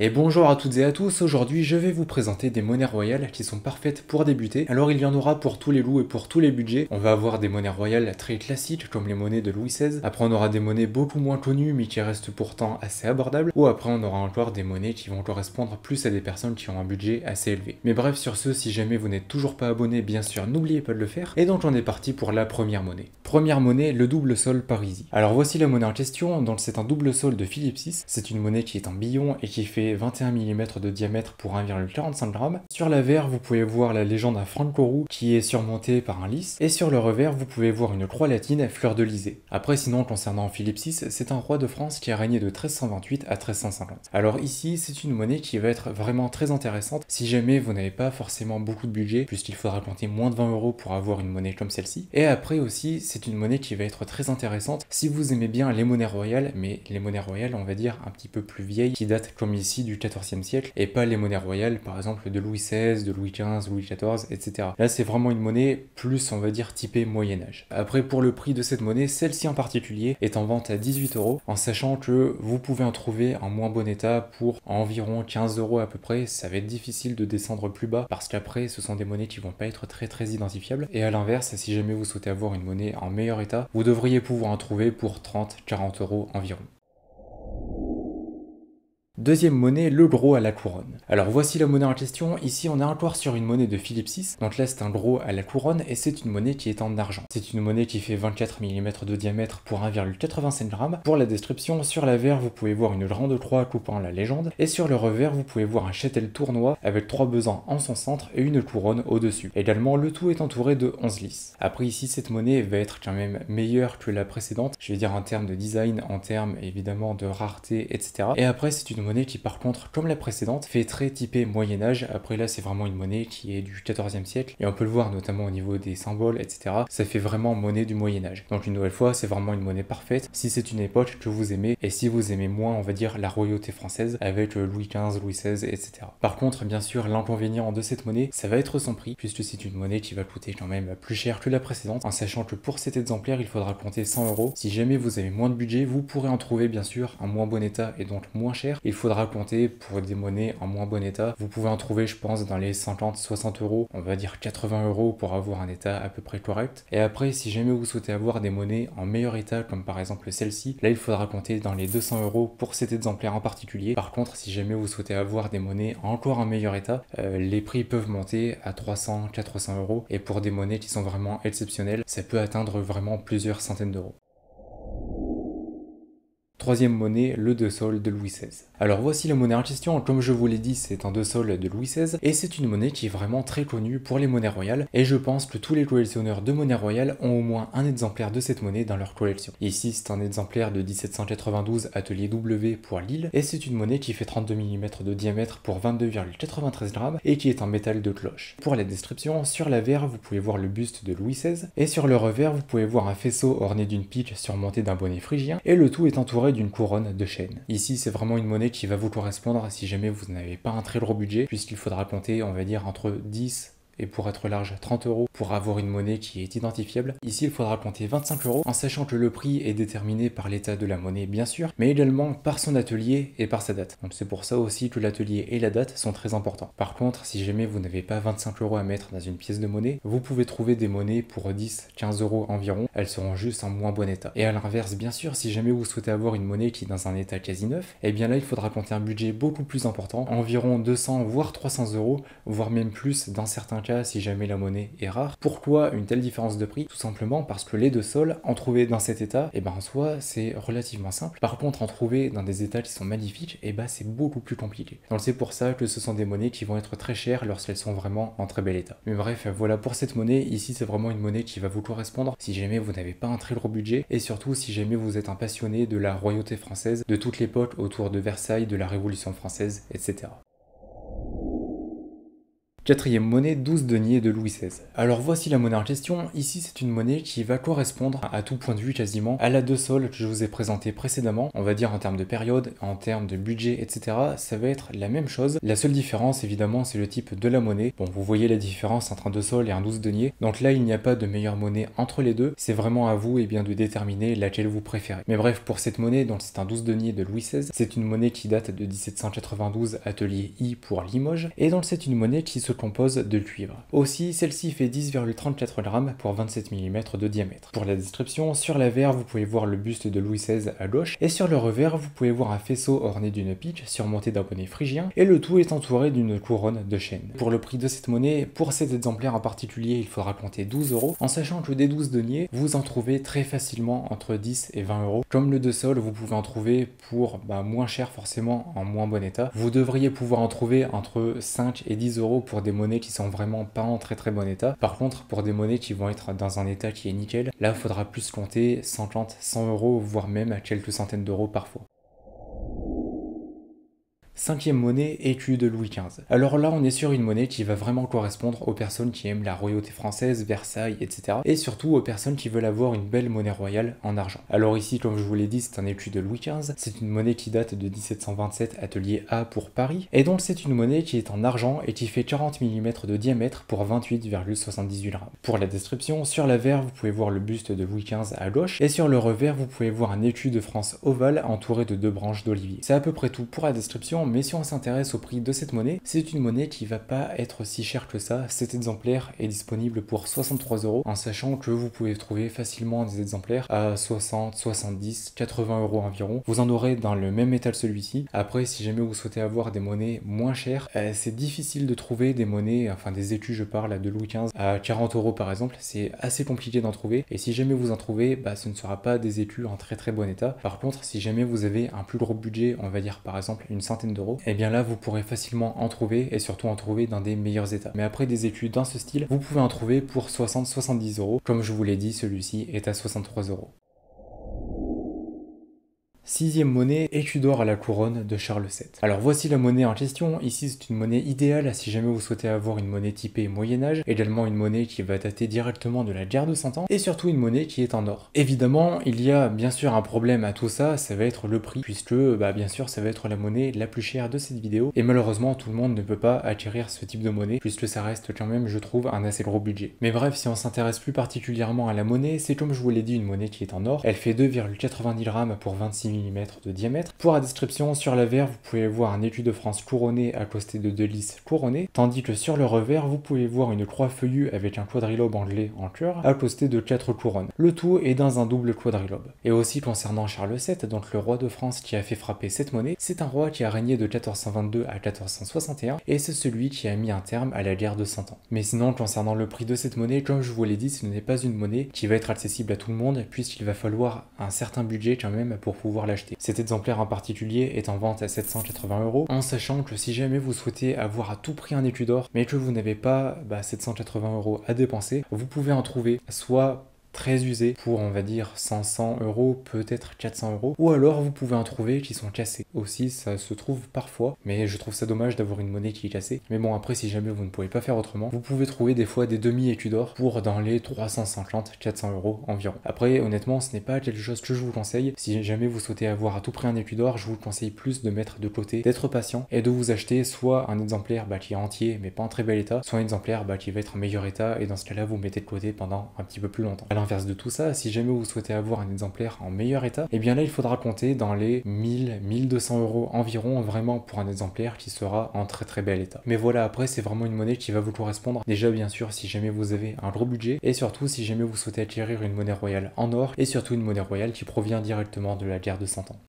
Et bonjour à toutes et à tous, aujourd'hui je vais vous présenter des monnaies royales qui sont parfaites pour débuter. Alors il y en aura pour tous les loups et pour tous les budgets. On va avoir des monnaies royales très classiques comme les monnaies de Louis XVI. Après on aura des monnaies beaucoup moins connues mais qui restent pourtant assez abordables. Ou après on aura encore des monnaies qui vont correspondre plus à des personnes qui ont un budget assez élevé. Mais bref sur ce, si jamais vous n'êtes toujours pas abonné, bien sûr n'oubliez pas de le faire. Et donc on est parti pour la première monnaie. Première monnaie, le double sol parisis. Alors voici la monnaie en question, donc c'est un double sol de Philippe VI. C'est une monnaie qui est en billon et qui fait 21 mm de diamètre pour 1,45 g. Sur l'avers, vous pouvez voir la légende à Francorou qui est surmontée par un lys, et sur le revers, vous pouvez voir une croix latine fleur de lysée. Après, sinon, concernant Philippe VI, c'est un roi de France qui a régné de 1328 à 1350. Alors ici, c'est une monnaie qui va être vraiment très intéressante si jamais vous n'avez pas forcément beaucoup de budget, puisqu'il faudra compter moins de 20 euros pour avoir une monnaie comme celle-ci. Et après aussi, c'est une monnaie qui va être très intéressante si vous aimez bien les monnaies royales, mais les monnaies royales, on va dire, un petit peu plus vieilles, qui datent comme ici du 14e siècle et pas les monnaies royales, par exemple de Louis XVI, de Louis XV, Louis XIV, etc. Là, c'est vraiment une monnaie plus, on va dire, typée Moyen-Âge. Après, pour le prix de cette monnaie, celle-ci en particulier est en vente à 18 euros, en sachant que vous pouvez en trouver en moins bon état pour environ 15 euros à peu près. Ça va être difficile de descendre plus bas parce qu'après, ce sont des monnaies qui vont pas être très très identifiables. Et à l'inverse, si jamais vous souhaitez avoir une monnaie en meilleur état, vous devriez pouvoir en trouver pour 30-40 euros environ. Deuxième monnaie, le gros à la couronne. Alors voici la monnaie en question, ici on est encore sur une monnaie de Philippe VI, donc là c'est un gros à la couronne et c'est une monnaie qui est en argent. C'est une monnaie qui fait 24 mm de diamètre pour 1,85 g. Pour la description, sur l'avers vous pouvez voir une grande croix coupant la légende et sur le revers vous pouvez voir un châtel tournoi avec trois besants en son centre et une couronne au-dessus. Également le tout est entouré de 11 lys. Après ici cette monnaie va être quand même meilleure que la précédente, je vais dire en termes de design, en termes évidemment de rareté, etc. Et après c'est une monnaie qui par contre, comme la précédente, fait très typé Moyen-Âge. Après là, c'est vraiment une monnaie qui est du 14e siècle et on peut le voir notamment au niveau des symboles, etc. Ça fait vraiment monnaie du Moyen-Âge. Donc une nouvelle fois, c'est vraiment une monnaie parfaite si c'est une époque que vous aimez et si vous aimez moins, on va dire, la royauté française avec Louis XV, Louis XVI, etc. Par contre, bien sûr, l'inconvénient de cette monnaie, ça va être son prix puisque c'est une monnaie qui va coûter quand même plus cher que la précédente en sachant que pour cet exemplaire, il faudra compter 100 euros. Si jamais vous avez moins de budget, vous pourrez en trouver bien sûr en moins bon état et donc moins cher. Il faudra compter pour des monnaies en moins bon état. Vous pouvez en trouver, je pense, dans les 50-60 euros, on va dire 80 euros pour avoir un état à peu près correct. Et après, si jamais vous souhaitez avoir des monnaies en meilleur état, comme par exemple celle-ci, là il faudra compter dans les 200 euros pour cet exemplaire en particulier. Par contre, si jamais vous souhaitez avoir des monnaies encore en meilleur état, euh, les prix peuvent monter à 300-400 euros. Et pour des monnaies qui sont vraiment exceptionnelles, ça peut atteindre vraiment plusieurs centaines d'euros. Troisième monnaie, le 2 sol de Louis XVI. Alors voici la monnaie en question, comme je vous l'ai dit, c'est un 2 sol de Louis XVI, et c'est une monnaie qui est vraiment très connue pour les monnaies royales, et je pense que tous les collectionneurs de monnaie royale ont au moins un exemplaire de cette monnaie dans leur collection. Ici, c'est un exemplaire de 1792 atelier W pour Lille, et c'est une monnaie qui fait 32 mm de diamètre pour 22,93 grammes, et qui est en métal de cloche. Pour la description, sur l'avers, vous pouvez voir le buste de Louis XVI, et sur le revers, vous pouvez voir un faisceau orné d'une pique surmonté d'un bonnet phrygien, et le tout est entouré d'une couronne de chêne. Ici, c'est vraiment une monnaie qui va vous correspondre si jamais vous n'avez pas un très gros budget, puisqu'il faudra compter, on va dire, entre 10 et pour être large 30 euros pour avoir une monnaie qui est identifiable. Ici il faudra compter 25 euros en sachant que le prix est déterminé par l'état de la monnaie bien sûr, mais également par son atelier et par sa date. Donc c'est pour ça aussi que l'atelier et la date sont très importants. Par contre, si jamais vous n'avez pas 25 euros à mettre dans une pièce de monnaie, vous pouvez trouver des monnaies pour 10-15 euros environ, elles seront juste en moins bon état. Et à l'inverse, bien sûr, si jamais vous souhaitez avoir une monnaie qui est dans un état quasi neuf, et eh bien là il faudra compter un budget beaucoup plus important, environ 200 voire 300 euros, voire même plus dans certains cas si jamais la monnaie est rare. Pourquoi une telle différence de prix? Tout simplement parce que les deux sols, en trouver dans cet état, et eh ben en soi c'est relativement simple. Par contre, en trouver dans des états qui sont magnifiques, et eh ben c'est beaucoup plus compliqué. Donc c'est pour ça que ce sont des monnaies qui vont être très chères lorsqu'elles sont vraiment en très bel état. Mais bref, voilà pour cette monnaie. Ici c'est vraiment une monnaie qui va vous correspondre si jamais vous n'avez pas un très gros budget et surtout si jamais vous êtes un passionné de la royauté française, de toute l'époque autour de Versailles, de la Révolution française, etc. Quatrième monnaie, 12 deniers de Louis XVI. Alors voici la monnaie en question. Ici, c'est une monnaie qui va correspondre à tout point de vue quasiment à la deux sols que je vous ai présenté précédemment. On va dire en termes de période, en termes de budget, etc. Ça va être la même chose. La seule différence, évidemment, c'est le type de la monnaie. Bon, vous voyez la différence entre un deux sols et un 12 deniers. Donc là, il n'y a pas de meilleure monnaie entre les deux. C'est vraiment à vous eh bien de déterminer laquelle vous préférez. Mais bref, pour cette monnaie, donc c'est un 12 deniers de Louis XVI, c'est une monnaie qui date de 1792, atelier I pour Limoges. Et donc c'est une monnaie qui se compose de cuivre. Aussi, celle-ci fait 10,34 grammes pour 27 mm de diamètre. Pour la description, sur l'avers, vous pouvez voir le buste de Louis XVI à gauche, et sur le revers, vous pouvez voir un faisceau orné d'une pique surmonté d'un bonnet phrygien, et le tout est entouré d'une couronne de chêne. Pour le prix de cette monnaie, pour cet exemplaire en particulier, il faudra compter 12 euros, en sachant que des 12 deniers, vous en trouvez très facilement entre 10 et 20 euros. Comme le de sol, vous pouvez en trouver pour bah, moins cher forcément, en moins bon état. Vous devriez pouvoir en trouver entre 5 et 10 euros pour des monnaies qui sont vraiment pas en très très bon état. Par contre, pour des monnaies qui vont être dans un état qui est nickel, là, il faudra plus compter 50, 100 euros, voire même quelques centaines d'euros parfois. Cinquième monnaie, écu de Louis XV. Alors là, on est sur une monnaie qui va vraiment correspondre aux personnes qui aiment la royauté française, Versailles, etc. Et surtout aux personnes qui veulent avoir une belle monnaie royale en argent. Alors ici, comme je vous l'ai dit, c'est un écu de Louis XV. C'est une monnaie qui date de 1727, atelier A pour Paris. Et donc c'est une monnaie qui est en argent et qui fait 40 mm de diamètre pour 28,78 grammes. Pour la description, sur l'avers, vous pouvez voir le buste de Louis XV à gauche. Et sur le revers, vous pouvez voir un écu de France ovale entouré de deux branches d'olivier. C'est à peu près tout pour la description mais si on s'intéresse au prix de cette monnaie, c'est une monnaie qui va pas être si chère que ça. Cet exemplaire est disponible pour 63 euros, en sachant que vous pouvez trouver facilement des exemplaires à 60, 70, 80 euros environ. Vous en aurez dans le même que celui-ci. Après, si jamais vous souhaitez avoir des monnaies moins chères, euh, c'est difficile de trouver des monnaies, enfin des écus, je parle, de Louis XV à 40 euros par exemple. C'est assez compliqué d'en trouver. Et si jamais vous en trouvez, bah, ce ne sera pas des écus en très très bon état. Par contre, si jamais vous avez un plus gros budget, on va dire par exemple une centaine et eh bien là vous pourrez facilement en trouver et surtout en trouver dans des meilleurs états. Mais après des études dans ce style, vous pouvez en trouver pour 60-70 euros. Comme je vous l'ai dit, celui-ci est à 63 euros. Sixième monnaie, écu d'or à la couronne de Charles VII. Alors voici la monnaie en question. Ici c'est une monnaie idéale si jamais vous souhaitez avoir une monnaie typée Moyen Âge, également une monnaie qui va dater directement de la guerre de 100 ans, et surtout une monnaie qui est en or. Évidemment, il y a bien sûr un problème à tout ça, ça va être le prix, puisque bah, bien sûr ça va être la monnaie la plus chère de cette vidéo, et malheureusement tout le monde ne peut pas acquérir ce type de monnaie, puisque ça reste quand même je trouve un assez gros budget. Mais bref, si on s'intéresse plus particulièrement à la monnaie, c'est comme je vous l'ai dit une monnaie qui est en or, elle fait 2,90 grammes pour 26 de diamètre. Pour la description, sur l'avers, vous pouvez voir un écu de France couronné accosté de deux lys couronnées, tandis que sur le revers, vous pouvez voir une croix feuillue avec un quadrilobe anglais en cœur accosté de quatre couronnes. Le tout est dans un double quadrilobe. Et aussi concernant Charles VII, donc le roi de France qui a fait frapper cette monnaie, c'est un roi qui a régné de 1422 à 1461 et c'est celui qui a mis un terme à la guerre de 100 ans. Mais sinon, concernant le prix de cette monnaie, comme je vous l'ai dit, ce n'est pas une monnaie qui va être accessible à tout le monde puisqu'il va falloir un certain budget quand même pour pouvoir l'acheter. Cet exemplaire en particulier est en vente à 780 euros, en sachant que si jamais vous souhaitez avoir à tout prix un écu d'or, mais que vous n'avez pas 780 bah, euros à dépenser, vous pouvez en trouver soit très usé pour on va dire 500 euros, peut-être 400 euros. Ou alors vous pouvez en trouver qui sont cassés. Aussi ça se trouve parfois, mais je trouve ça dommage d'avoir une monnaie qui est cassée. Mais bon après si jamais vous ne pouvez pas faire autrement, vous pouvez trouver des fois des demi-écus d'or pour dans les 350-400 euros environ. Après honnêtement ce n'est pas quelque chose que je vous conseille. Si jamais vous souhaitez avoir à tout prix un écu d'or, je vous conseille plus de mettre de côté, d'être patient et de vous acheter soit un exemplaire bah, qui est entier mais pas en très bel état, soit un exemplaire bah, qui va être en meilleur état et dans ce cas là vous mettez de côté pendant un petit peu plus longtemps l'inverse de tout ça, si jamais vous souhaitez avoir un exemplaire en meilleur état, et eh bien là il faudra compter dans les 1000, 1200 euros environ vraiment pour un exemplaire qui sera en très très bel état. Mais voilà, après c'est vraiment une monnaie qui va vous correspondre. Déjà bien sûr si jamais vous avez un gros budget et surtout si jamais vous souhaitez acquérir une monnaie royale en or et surtout une monnaie royale qui provient directement de la guerre de 100 ans.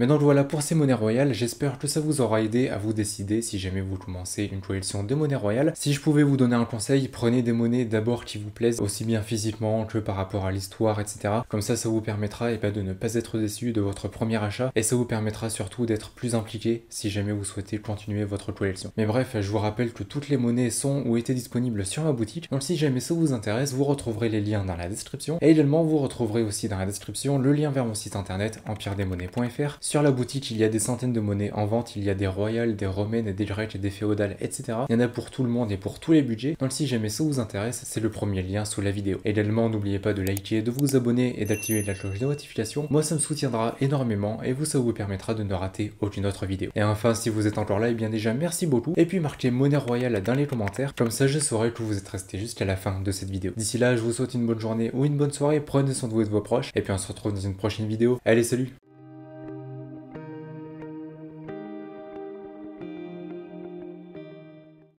Mais donc voilà pour ces monnaies royales, j'espère que ça vous aura aidé à vous décider si jamais vous commencez une collection de monnaies royales. Si je pouvais vous donner un conseil, prenez des monnaies d'abord qui vous plaisent, aussi bien physiquement que par rapport à l'histoire, etc. Comme ça, ça vous permettra et pas de ne pas être déçu de votre premier achat et ça vous permettra surtout d'être plus impliqué si jamais vous souhaitez continuer votre collection. Mais bref, je vous rappelle que toutes les monnaies sont ou étaient disponibles sur ma boutique, donc si jamais ça vous intéresse, vous retrouverez les liens dans la description et également vous retrouverez aussi dans la description le lien vers mon site internet empiredesmonnaies.fr Sur la boutique, il y a des centaines de monnaies en vente, il y a des royales, des romaines, des et des féodales, etc. Il y en a pour tout le monde et pour tous les budgets. Donc si jamais ça vous intéresse, c'est le premier lien sous la vidéo. Également, n'oubliez pas de liker, de vous abonner et d'activer la cloche de notification. Moi, ça me soutiendra énormément et vous, ça vous permettra de ne rater aucune autre vidéo. Et enfin, si vous êtes encore là, et eh bien déjà merci beaucoup. Et puis marquez monnaie royale dans les commentaires, comme ça je saurai que vous êtes resté jusqu'à la fin de cette vidéo. D'ici là, je vous souhaite une bonne journée ou une bonne soirée, prenez soin de vous et de vos proches, et puis on se retrouve dans une prochaine vidéo. Allez, salut